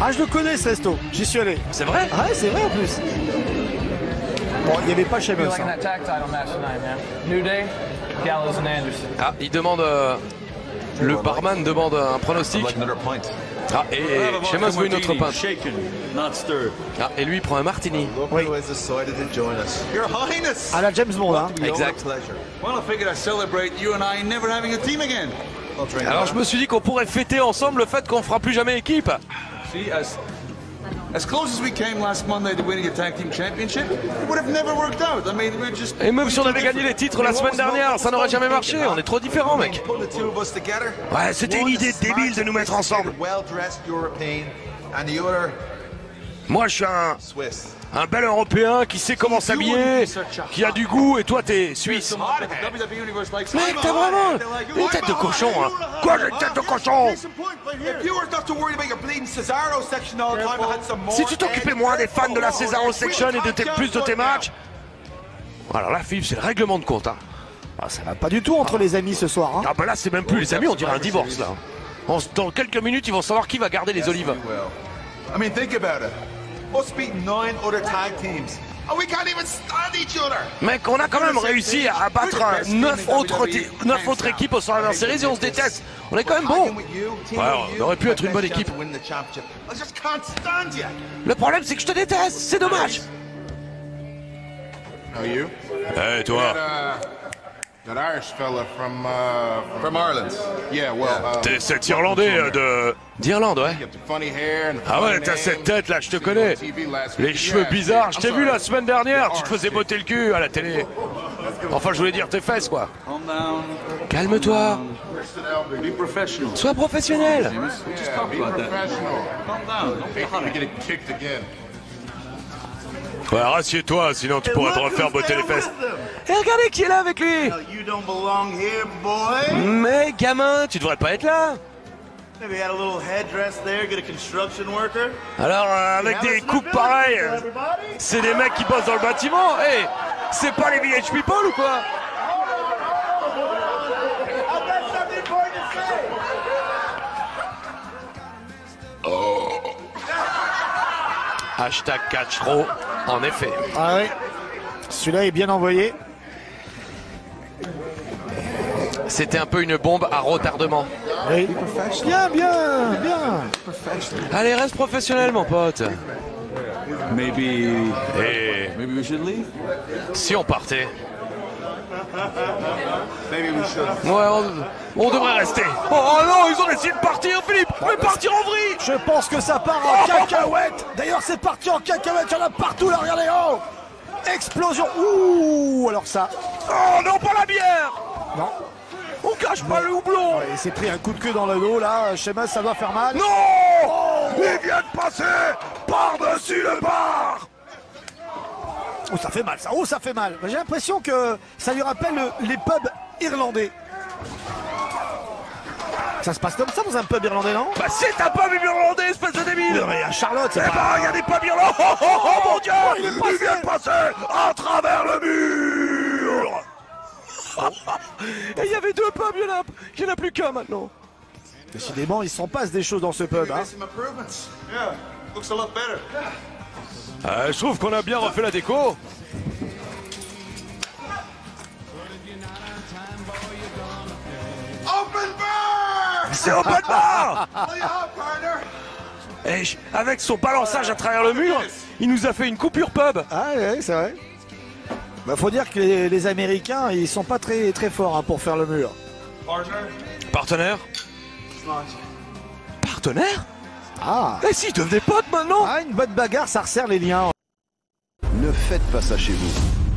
Ah, je le connais ce resto. J'y suis allé. C'est vrai? Ah, ouais, c'est vrai en plus. Bon, il n'y avait pas Sheamus. Hein. Ah, il demande. euh, le barman demande un pronostic. Ah, et Sheamus veut une autre pinte. Ah, et lui, il prend un martini. Oui. À la James Bond, hein. Exact. Pleasure. Well, I figured I'd celebrate you and I never having a team again. I'll drink Alors, je me suis dit qu'on pourrait fêter ensemble le fait qu'on fera plus jamais équipe. See, as as close as we came last Monday to winning a tag team championship, it would have never worked out. I mean, we're just. Et même si on avait gagné les titres la semaine dernière, ça n'aurait jamais marché. On est trop différents, mec. Put the two of us together. Ouais, c'était une idée débile de nous mettre ensemble. Moi, je suis un, un bel Européen qui sait comment s'habiller, qui a du goût, et toi, t'es suisse. Mec, t'as vraiment une tête de cochon, hein. Quoi, j'ai une tête de cochon? Si tu t'occupais moins des fans de la Cesaro Section et de tes, plus de tes matchs... Alors là, Philippe, c'est le règlement de compte. Hein. Ah, ça va pas du tout entre les amis ce soir. Hein. Ah bah là, c'est même plus les amis, on dirait un divorce, là. Dans quelques minutes, ils vont savoir qui va garder les olives. Well, I mean, think about it. Us beating nine other tag teams, and we can't even stand each other. Mec, on a quand même réussi à battre 9 autres, ti- neuf autres équipes au Survivor Series et on se déteste. On est quand même bon. Ouais, on aurait pu être une bonne équipe. Le problème, c'est que je te déteste, c'est dommage. Eh, toi, That Irish fella from From Ireland. yeah, well, t'es cet Irlandais euh, de... D'Irlande, ouais. Ah ouais, t'as cette tête là, je te connais. Les cheveux bizarres, je t'ai vu la semaine dernière, tu te faisais botter le cul à la télé. Enfin, je voulais dire tes fesses, quoi. Calm down. Calme-toi, sois professionnel. Ouais, rassieds-toi, sinon tu pourras te refaire botter les fesses. Et regardez qui est là avec lui You don't belong here, boy. Mais gamin, tu devrais pas être là Alors, euh, avec des coupes pareilles, c'est des mecs qui bossent dans le bâtiment Eh, c'est pas les Village People ou quoi? Say. Hashtag catchro, en effet. Ah ouais. Celui-là est bien envoyé. C'était un peu une bombe à retardement. Oui. Bien, bien, bien. Allez, reste professionnel, mon pote. Maybe. Et Maybe we should leave? si on partait Maybe we should. Ouais, on, on devrait rester. Oh, oh non, ils ont décidé de partir, Philippe Mais partir en vrille Je pense que ça part en cacahuète. D'ailleurs, c'est parti en cacahuète. Il y en a partout là. Regardez. Oh Explosion. Ouh. Alors ça. Oh non, pas la bière Non. On cache pas le houblon Il s'est pris un coup de queue dans le dos là. Sheamus, ça doit faire mal. Non Il vient de passer par-dessus le bar Oh, ça fait mal, ça. Oh, ça fait mal. J'ai l'impression que ça lui rappelle le- les pubs irlandais. Ça se passe comme ça dans un pub irlandais, non? Bah c'est un pub irlandais, espèce de débile mais à Charlotte, c'est Eh pas... bah, il y a des pubs irlandais Oh, oh, oh, oh, mon dieu il est Il vient de passer à travers le mur Et il y avait deux pubs, il y en a, en plus qu'un maintenant Décidément, il s'en passe des choses dans ce pub. Hein. Euh, Je trouve qu'on a bien refait la déco Open bar! C'est open bar. Et avec son balançage à travers le mur, il nous a fait une coupure pub Ah ouais, c'est vrai. Bah, faut dire que les, les Américains, ils sont pas très très forts hein, pour faire le mur. Partner. Partenaire Partenaire Ah. Eh si, devenez potes maintenant Ah, une bonne bagarre, ça resserre les liens. Ne faites pas ça chez vous.